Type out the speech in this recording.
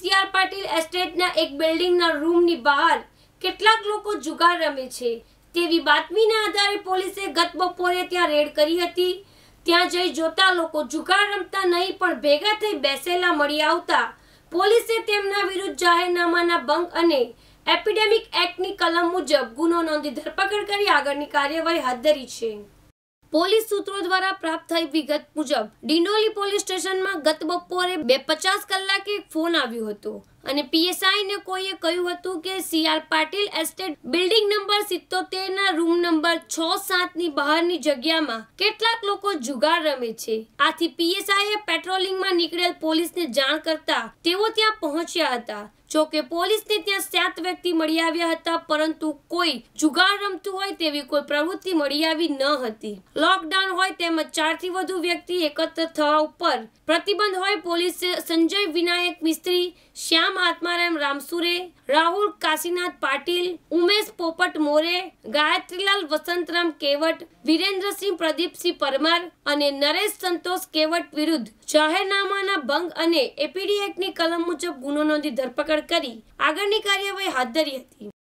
CR Patil એસ્ટેટના એક બિલ્ડિંગના રૂમની બહાર કેટલાક લોકો જુગાર રમે છે. તેવી બાતમીના આધારે પોલીસે ગત બપોરે ત્યાં રેડ કરી હતી. ત્યાં જઈ જોતા લોકો જુગાર રમતા નહીં, પણ ભેગા થઈ બેસેલા મળી આવતા. પોલીસે તેમના વિરુદ્ધ જાહેરનામાના ભંગ અને એપિડેમિક એક્ટની કલમ મુજબ ગુનો નોંધી ધરપકડ કરી આગળની કાર્યવાહી હાથ ધરી છે. પોલીસ સૂત્રો દ્વારા પ્રાપ્ત થઈ વિગત મુજબ, ડિંડોલી પોલીસ સ્ટેશનમાં ગત બપોરે બે પચાસ કલાકે એક ફોન આવ્યો હતો અને પીએસઆઈ ને કોઈએ કહ્યું હતું કે CR Patil estate building number સિત્તોતેર ના રૂમ નંબર છ સાતની બહારની જગ્યામાં કેટલાક લોકો જુગાર રમે છે. આથી પીએસઆઈ એ પેટ્રોલિંગમાં નીકળેલ પોલીસને જાણ કરતા તેઓ ત્યાં પહોંચ્યા હતા. જોકે પોલીસને ત્યાં સાત વ્યક્તિ મળી આવ્યા હતા, પરંતુ કોઈ જુગાર રમતું હોય તેવી કોઈ પ્રવૃત્તિ મળી આવી ન હતી. લોકડાઉન હોય તેમજ ચારથી વધુ વ્યક્તિ એકત્ર થવા ઉપર પ્રતિબંધ હોય પોલીસે સંજય વિનાયક, મિસ્ત્રી શ્યામ આત્મારામ રામસુરે, રાહુલ કાશીનાથ પાટીલ, ઉમેશ પોપટ મોરે, ગાયત્રીલાલ વસંતરામ કેવટ, વિરેન્દ્રસિંહ પ્રદીપસિંહ પરમાર અને નરેશ સંતોષ કેવટ વિરુદ્ધ જાહેરનામાના ભંગ અને એપીડી એક્ટની કલમ મુજબ ગુનો નોંધી ધરપકડ કરી આગળની કાર્યવાહી હાથ ધરી હતી.